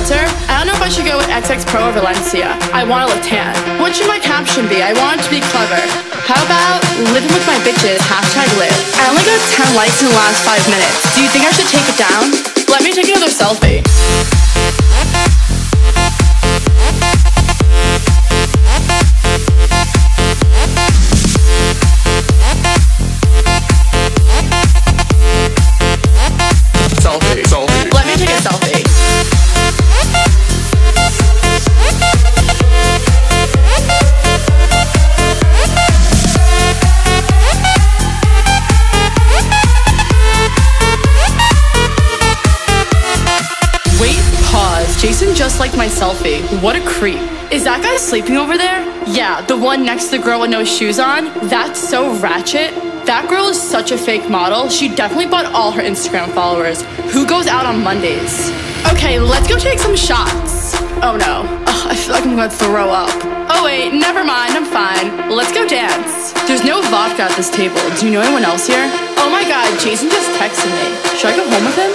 Filter? I don't know if I should go with XX Pro or Valencia. I want to look tan. What should my caption be? I want it to be clever. How about living with my bitches, hashtag live. I only got 10 likes in the last 5 minutes. Do you think I should take it down? Let me take another. Selfie. Liked my selfie. What a creep. Is that guy sleeping over there? Yeah, the one next to the girl with no shoes on? That's so ratchet. That girl is such a fake model. She definitely bought all her Instagram followers. Who goes out on Mondays? Okay, let's go take some shots. Oh no. Ugh, I feel like I'm gonna throw up. Oh wait, never mind, I'm fine. Let's go dance. There's no vodka at this table. Do you know anyone else here? Oh my god, Jason just texted me. Should I go home with him?